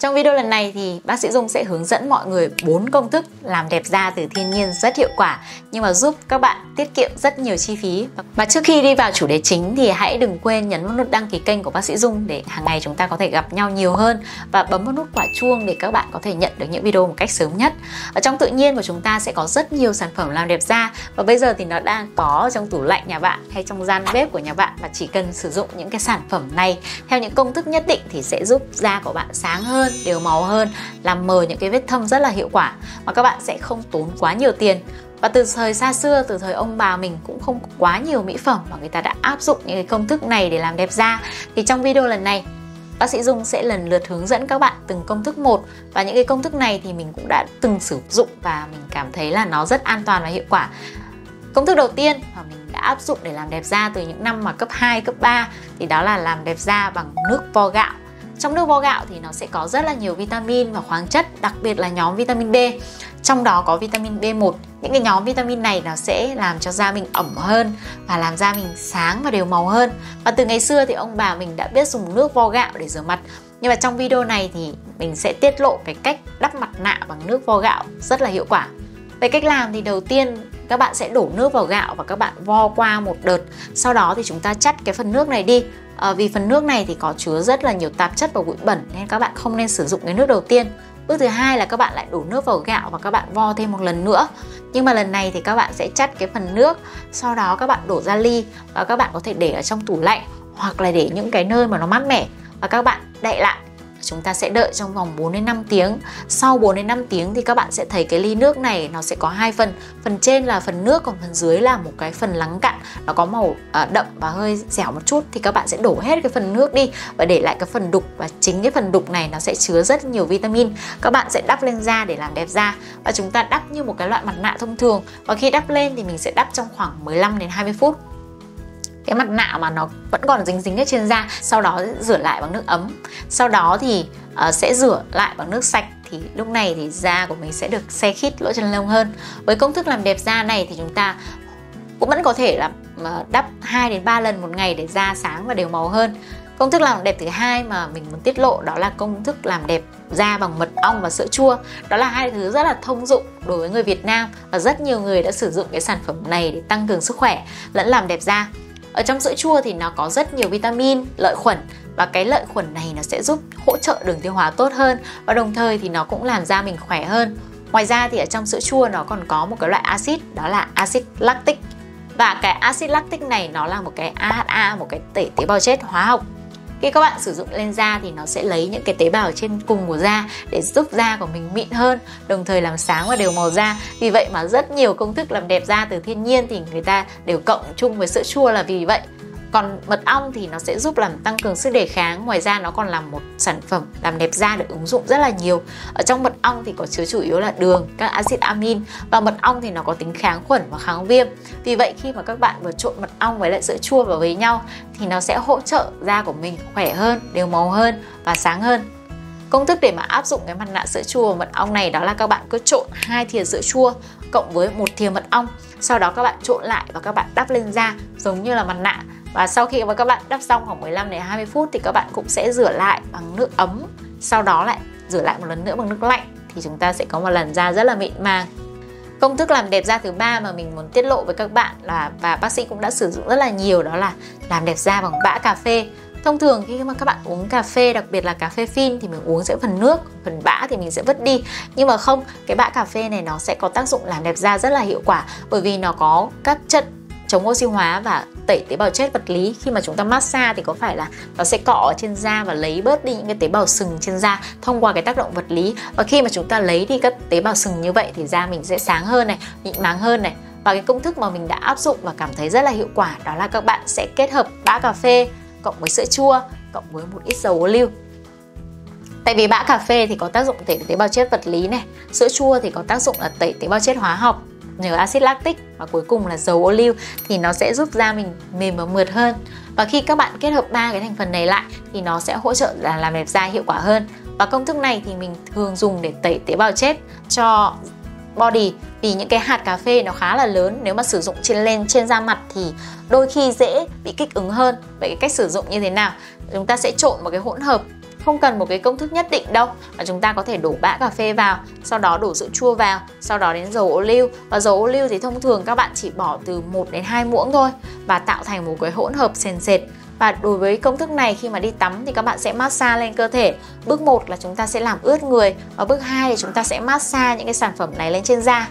Trong video lần này thì bác sĩ Dung sẽ hướng dẫn mọi người 4 công thức làm đẹp da từ thiên nhiên rất hiệu quả, nhưng mà giúp các bạn tiết kiệm rất nhiều chi phí. Và trước khi đi vào chủ đề chính thì hãy đừng quên nhấn nút đăng ký kênh của bác sĩ Dung để hàng ngày chúng ta có thể gặp nhau nhiều hơn và bấm vào nút quả chuông để các bạn có thể nhận được những video một cách sớm nhất. Ở trong tự nhiên của chúng ta sẽ có rất nhiều sản phẩm làm đẹp da và bây giờ thì nó đang có trong tủ lạnh nhà bạn hay trong gian bếp của nhà bạn và chỉ cần sử dụng những cái sản phẩm này theo những công thức nhất định thì sẽ giúp da của bạn sáng hơn hơn đều màu hơn làm mờ những cái vết thâm rất là hiệu quả. Mà các bạn sẽ không tốn quá nhiều tiền. Và từ thời xa xưa từ thời ông bà mình cũng không có quá nhiều mỹ phẩm mà người ta đã áp dụng những cái công thức này để làm đẹp da. Thì trong video lần này bác sĩ Dung sẽ lần lượt hướng dẫn các bạn từng công thức một. Và những cái công thức này thì mình cũng đã từng sử dụng và mình cảm thấy là nó rất an toàn và hiệu quả. Công thức đầu tiên mà mình đã áp dụng để làm đẹp da từ những năm mà cấp 2, cấp 3 thì đó là làm đẹp da bằng nước vo gạo trong nước vo gạo thì nó sẽ có rất là nhiều vitamin và khoáng chất, đặc biệt là nhóm vitamin B. Trong đó có vitamin B1. Những cái nhóm vitamin này nó sẽ làm cho da mình ẩm hơn và làm da mình sáng và đều màu hơn. Và từ ngày xưa thì ông bà mình đã biết dùng nước vo gạo để rửa mặt. Nhưng mà trong video này thì mình sẽ tiết lộ cái cách đắp mặt nạ bằng nước vo gạo rất là hiệu quả. Về cách làm thì đầu tiên các bạn sẽ đổ nước vào gạo và các bạn vo qua một đợt. Sau đó thì chúng ta chắt cái phần nước này đi. À, vì phần nước này thì có chứa rất là nhiều tạp chất và bụi bẩn nên các bạn không nên sử dụng cái nước đầu tiên. Bước thứ hai là các bạn lại đổ nước vào gạo và các bạn vo thêm một lần nữa. Nhưng mà lần này thì các bạn sẽ chắt cái phần nước sau đó các bạn đổ ra ly và các bạn có thể để ở trong tủ lạnh hoặc là để những cái nơi mà nó mát mẻ. Và các bạn đậy lại chúng ta sẽ đợi trong vòng 4 đến 5 tiếng. Sau 4 đến 5 tiếng thì các bạn sẽ thấy cái ly nước này nó sẽ có hai phần. Phần trên là phần nước còn phần dưới là một cái phần lắng cặn nó có màu uh, đậm và hơi dẻo một chút thì các bạn sẽ đổ hết cái phần nước đi và để lại cái phần đục và chính cái phần đục này nó sẽ chứa rất nhiều vitamin. Các bạn sẽ đắp lên da để làm đẹp da và chúng ta đắp như một cái loại mặt nạ thông thường và khi đắp lên thì mình sẽ đắp trong khoảng 15 đến 20 phút cái mặt nạ mà nó vẫn còn dính dính ở trên da sau đó rửa lại bằng nước ấm. Sau đó thì uh, sẽ rửa lại bằng nước sạch thì lúc này thì da của mình sẽ được xe khít lỗ chân lông hơn. Với công thức làm đẹp da này thì chúng ta cũng vẫn có thể là ờ, đắp 2 đến 3 lần một ngày để da sáng và đều màu hơn. Công thức làm đẹp thứ hai mà mình muốn tiết lộ đó là công thức làm đẹp da bằng mật ong và sữa chua. Đó là hai thứ rất là thông dụng đối với người Việt Nam và rất nhiều người đã sử dụng cái sản phẩm này để tăng cường sức khỏe lẫn làm đẹp da ở trong sữa chua thì nó có rất nhiều vitamin, lợi khuẩn. Và cái lợi khuẩn này nó sẽ giúp hỗ trợ đường tiêu hóa tốt hơn và đồng thời thì nó cũng làm da mình khỏe hơn. Ngoài ra thì ở trong sữa chua nó còn có một cái loại axit, đó là axit lactic. Và cái axit lactic này nó là một cái AHA một cái tẩy tế bào chết hóa học khi các bạn sử dụng lên da thì nó sẽ lấy những cái tế bào trên cùng của da để giúp da của mình mịn hơn, đồng thời làm sáng và đều màu da. Vì vậy mà rất nhiều công thức làm đẹp da từ thiên nhiên thì người ta đều cộng chung với sữa chua là vì vậy còn mật ong thì nó sẽ giúp làm tăng cường sức đề kháng. Ngoài ra nó còn là một sản phẩm làm đẹp da được ứng dụng rất là nhiều. Ở trong mật ong thì có chứa chủ yếu là đường, các axit amin. Và mật ong thì nó có tính kháng khuẩn và kháng viêm. Vì vậy khi mà các bạn vừa trộn mật ong với lại sữa chua vào với nhau thì nó sẽ hỗ trợ da của mình khỏe hơn, đều màu hơn và sáng hơn. Công thức để mà áp dụng cái mặt nạ sữa chua và mật ong này đó là các bạn cứ trộn hai thìa sữa chua cộng với một thìa mật ong. Sau đó các bạn trộn lại và các bạn đắp lên da, giống như là mặt nạ và sau khi mà các bạn đắp xong khoảng 15 đến 20 phút thì các bạn cũng sẽ rửa lại bằng nước ấm. Sau đó lại rửa lại một lần nữa bằng nước lạnh thì chúng ta sẽ có một làn da rất là mịn màng. Công thức làm đẹp da thứ ba mà mình muốn tiết lộ với các bạn là, và bác sĩ cũng đã sử dụng rất là nhiều đó là làm đẹp da bằng bã cà phê. Thông thường khi mà các bạn uống cà phê, đặc biệt là cà phê phin thì mình uống sẽ phần nước, phần bã thì mình sẽ vứt đi. Nhưng mà không, cái bã cà phê này nó sẽ có tác dụng làm đẹp da rất là hiệu quả bởi vì nó có các chất chống oxy hóa và tẩy tế bào chết vật lý. Khi mà chúng ta massage thì có phải là nó sẽ cọ ở trên da và lấy bớt đi những cái tế bào sừng trên da thông qua cái tác động vật lý. Và khi mà chúng ta lấy đi các tế bào sừng như vậy thì da mình sẽ sáng hơn này mịn màng hơn này. Và cái công thức mà mình đã áp dụng và cảm thấy rất là hiệu quả đó là các bạn sẽ kết hợp bã cà phê cộng với sữa chua cộng với một ít dầu ô liu. Tại vì bã cà phê thì có tác dụng tẩy tế bào chết vật lý này, sữa chua thì có tác dụng là tẩy tế bào chết hóa học nhờ axit lactic và cuối cùng là dầu ô liu thì nó sẽ giúp da mình mềm và mượt hơn. Và khi các bạn kết hợp ba cái thành phần này lại thì nó sẽ hỗ trợ là làm đẹp da hiệu quả hơn. Và công thức này thì mình thường dùng để tẩy tế bào chết cho body vì những cái hạt cà phê nó khá là lớn. Nếu mà sử dụng trên, lên trên da mặt thì đôi khi dễ bị kích ứng hơn. Vậy cái cách sử dụng như thế nào? Chúng ta sẽ trộn một cái hỗn hợp không cần một cái công thức nhất định đâu và chúng ta có thể đổ bã cà phê vào sau đó đổ sữa chua vào sau đó đến dầu ô liu. Và dầu ô liu thì thông thường các bạn chỉ bỏ từ 1 đến 2 muỗng thôi và tạo thành một cái hỗn hợp sền sệt. Và đối với công thức này khi mà đi tắm thì các bạn sẽ massage lên cơ thể. Bước 1 là chúng ta sẽ làm ướt người và bước 2 thì chúng ta sẽ massage những cái sản phẩm này lên trên da.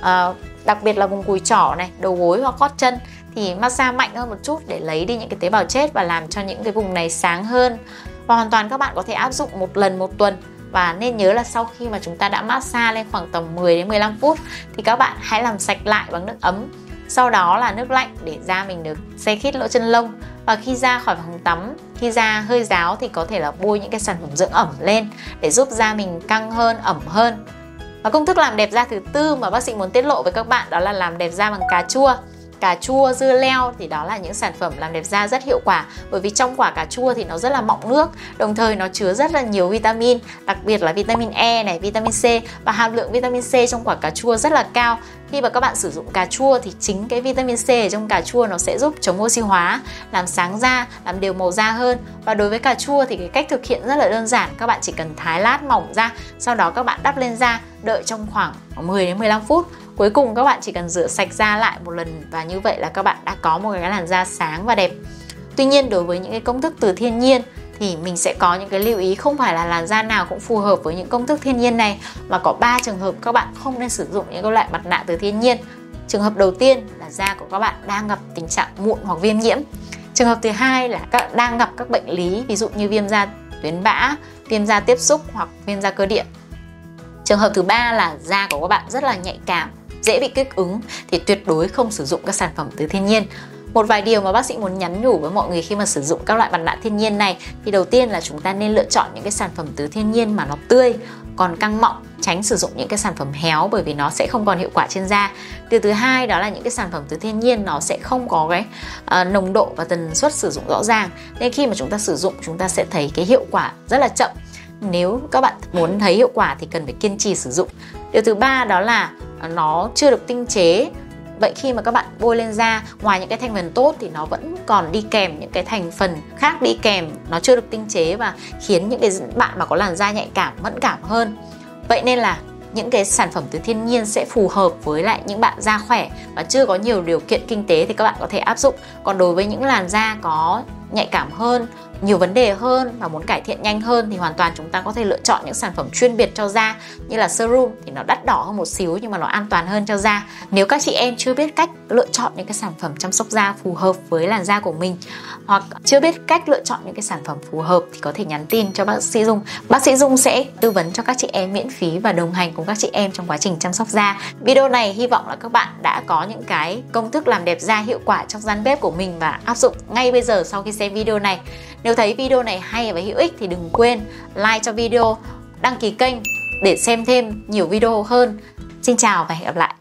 À, đặc biệt là vùng cùi chỏ này đầu gối hoặc gót chân thì massage mạnh hơn một chút để lấy đi những cái tế bào chết và làm cho những cái vùng này sáng hơn và hoàn toàn các bạn có thể áp dụng một lần một tuần. Và nên nhớ là sau khi mà chúng ta đã massage lên khoảng tầm 10 đến 15 phút, thì các bạn hãy làm sạch lại bằng nước ấm. Sau đó là nước lạnh để da mình được xe khít lỗ chân lông. Và khi ra khỏi phòng tắm, khi da hơi ráo thì có thể là bôi những cái sản phẩm dưỡng ẩm lên để giúp da mình căng hơn, ẩm hơn. Và công thức làm đẹp da thứ tư mà bác sĩ muốn tiết lộ với các bạn đó là làm đẹp da bằng cà chua cà chua, dưa leo thì đó là những sản phẩm làm đẹp da rất hiệu quả. Bởi vì trong quả cà chua thì nó rất là mọng nước đồng thời nó chứa rất là nhiều vitamin đặc biệt là vitamin E này, vitamin C. Và hàm lượng vitamin C trong quả cà chua rất là cao khi mà các bạn sử dụng cà chua thì chính cái vitamin C ở trong cà chua nó sẽ giúp chống oxy hóa, làm sáng da, làm đều màu da hơn và đối với cà chua thì cái cách thực hiện rất là đơn giản, các bạn chỉ cần thái lát mỏng ra, sau đó các bạn đắp lên da, đợi trong khoảng 10 đến 15 phút Cuối cùng các bạn chỉ cần rửa sạch da lại một lần và như vậy là các bạn đã có một cái làn da sáng và đẹp. Tuy nhiên đối với những cái công thức từ thiên nhiên thì mình sẽ có những cái lưu ý không phải là làn da nào cũng phù hợp với những công thức thiên nhiên này mà có 3 trường hợp các bạn không nên sử dụng những cái loại mặt nạ từ thiên nhiên. Trường hợp đầu tiên là da của các bạn đang gặp tình trạng mụn hoặc viêm nhiễm. Trường hợp thứ hai là các bạn đang gặp các bệnh lý ví dụ như viêm da tuyến bã, viêm da tiếp xúc hoặc viêm da cơ địa. Trường hợp thứ ba là da của các bạn rất là nhạy cảm dễ bị kích ứng thì tuyệt đối không sử dụng các sản phẩm từ thiên nhiên một vài điều mà bác sĩ muốn nhắn nhủ với mọi người khi mà sử dụng các loại mặt nạ thiên nhiên này. Thì đầu tiên là chúng ta nên lựa chọn những cái sản phẩm từ thiên nhiên mà nó tươi còn căng mọng tránh sử dụng những cái sản phẩm héo bởi vì nó sẽ không còn hiệu quả trên da. Điều thứ hai đó là những cái sản phẩm từ thiên nhiên nó sẽ không có cái uh, nồng độ và tần suất sử dụng rõ ràng. Nên khi mà chúng ta sử dụng chúng ta sẽ thấy cái hiệu quả rất là chậm. Nếu các bạn muốn thấy hiệu quả thì cần phải kiên trì sử dụng. Điều thứ ba đó là ờ, nó chưa được tinh chế vậy khi mà các bạn bôi lên da, ngoài những cái thành phần tốt thì nó vẫn còn đi kèm những cái thành phần khác đi kèm. Nó chưa được tinh chế và khiến những cái bạn mà có làn da nhạy cảm, mẫn cảm hơn. Vậy nên là những cái sản phẩm từ thiên nhiên sẽ phù hợp với lại những bạn da khỏe và chưa có nhiều điều kiện kinh tế thì các bạn có thể áp dụng. Còn đối với những làn da có nhạy cảm hơn nhiều vấn đề hơn và muốn cải thiện nhanh hơn thì hoàn toàn chúng ta có thể lựa chọn những sản phẩm chuyên biệt cho da, như là serum thì nó đắt đỏ hơn một xíu nhưng mà nó an toàn hơn cho da. Nếu các chị em chưa biết cách lựa chọn những cái sản phẩm chăm sóc da phù hợp với làn da của mình hoặc chưa biết cách lựa chọn những cái sản phẩm phù hợp thì có thể nhắn tin cho bác sĩ Dung. Bác sĩ Dung sẽ tư vấn cho các chị em miễn phí và đồng hành cùng các chị em trong quá trình chăm sóc da. Video này hy vọng là các bạn đã có những cái công thức làm đẹp da hiệu quả trong gian bếp của mình và áp dụng ngay bây giờ sau khi xem video này nếu thấy video này hay và hữu ích thì đừng quên like cho video, đăng ký kênh để xem thêm nhiều video hơn. Xin chào và hẹn gặp lại.